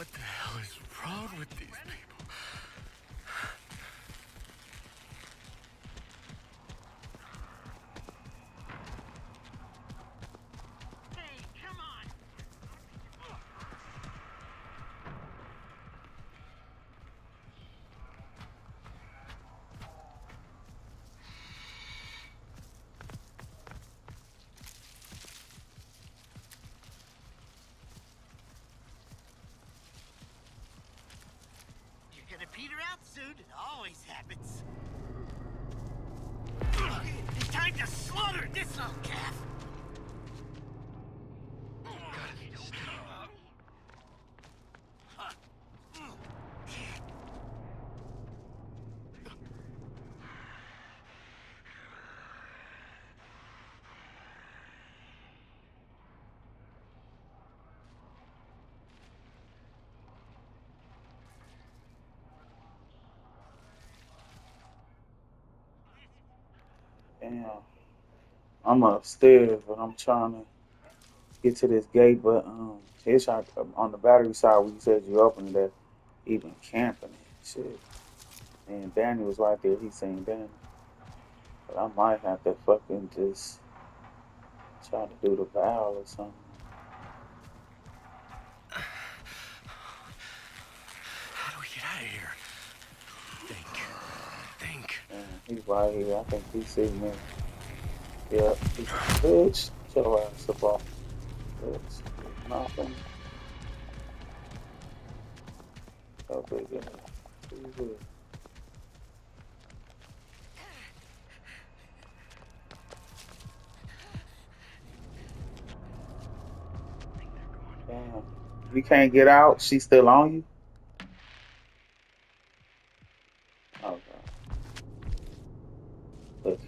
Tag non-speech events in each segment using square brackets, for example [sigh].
What the hell is wrong with these people? Peter out soon. It always happens. It's time to slaughter this little calf. Damn. I'm upstairs, but I'm trying to get to this gate. But um, Hitchhike on the battery side, where you said you opened that, even camping and shit. And Danny was right there. He seen Danny. But I might have to fucking just try to do the valve or something. How do we get out of here? Think. Think. Man, he's right here. I think he see me. Yep. Bitch. Ass up off. Bitch. Nothing. Oh. Who's this? Damn. You can't get out? She's still on you? Damn.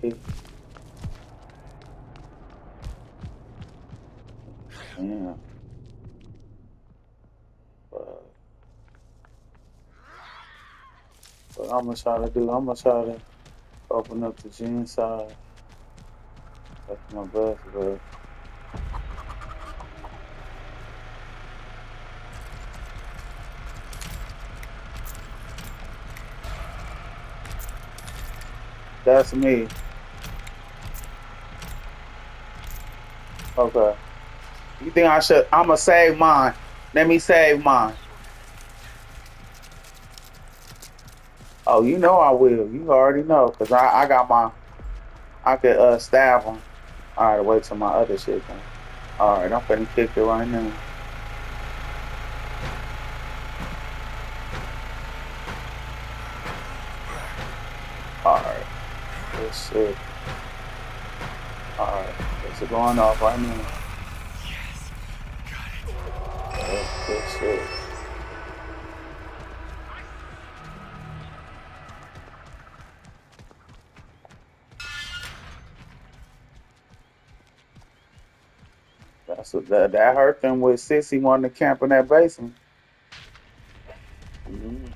But, but I'm gonna try to do. I'm gonna try to open up the gym side. That's my best, but. That's me. Okay. You think I should? I'ma save mine. Let me save mine. Oh, you know I will. You already know, cause I, I got my. I could uh stab him. All right, wait till my other shit comes. All right, I'm finna kick it right now. All right, good shit. All right, it's going off right now. Yes. Got it. Shit. That's what that, that hurt them with Sissy wanting to camp in that basement.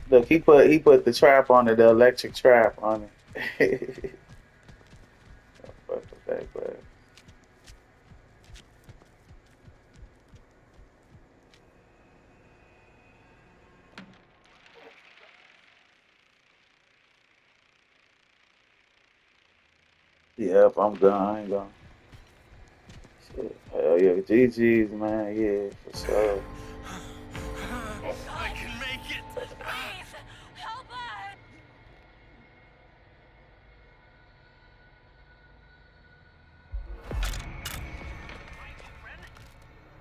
Look, he put he put the trap on it, the electric trap on it. [laughs] Yep, I'm done. I ain't gonna. Shit. Hell yeah, GG's, man. Yeah, for sure.